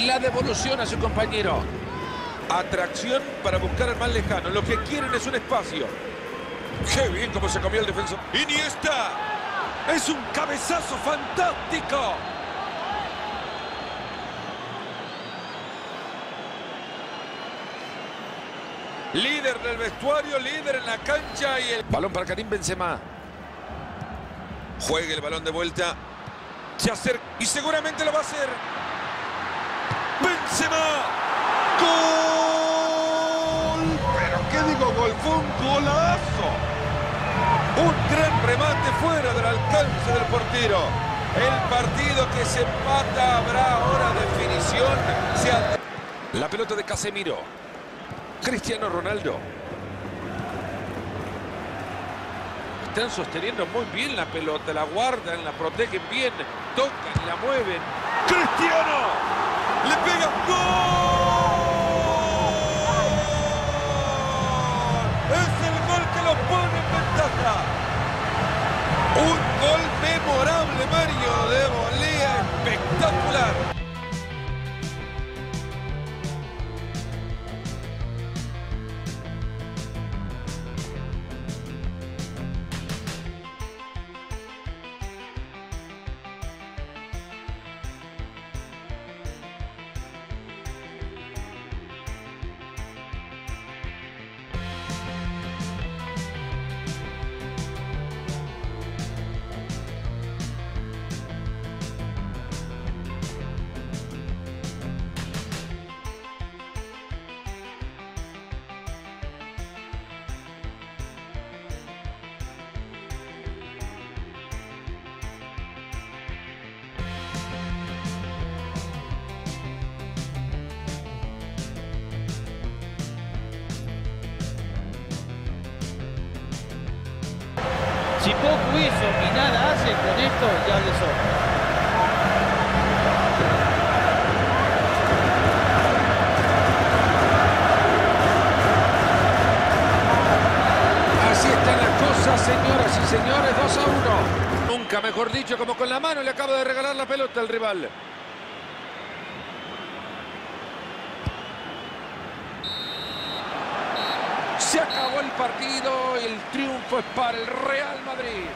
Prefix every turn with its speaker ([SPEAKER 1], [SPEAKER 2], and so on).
[SPEAKER 1] La devolución a su compañero. Atracción para buscar al más lejano. Lo que quieren es un espacio. Qué bien como se comió el defensor. Iniesta. Es un cabezazo fantástico. Líder del vestuario, líder en la cancha y el balón para Karim Benzema. Juegue el balón de vuelta. Se acerca y seguramente lo va a hacer. Benzema. ¡Gol! Pero qué digo gol, fue un golazo. Un gran remate fuera del alcance del portero. El partido que se empata habrá ahora definición. Se La pelota de Casemiro. Cristiano Ronaldo. Están sosteniendo muy bien la pelota, la guardan, la protegen bien, tocan, la mueven. ¡Cristiano! ¡Le pega! ¡Gol! ¡Es el gol que los pone en ventaja! Un gol
[SPEAKER 2] Si poco hizo y nada hace con esto, ya le sobra.
[SPEAKER 1] Así están las cosas, señoras y señores, 2 a 1. Nunca mejor dicho, como con la mano le acaba de regalar la pelota al rival. Acabó el partido el triunfo es para el Real Madrid.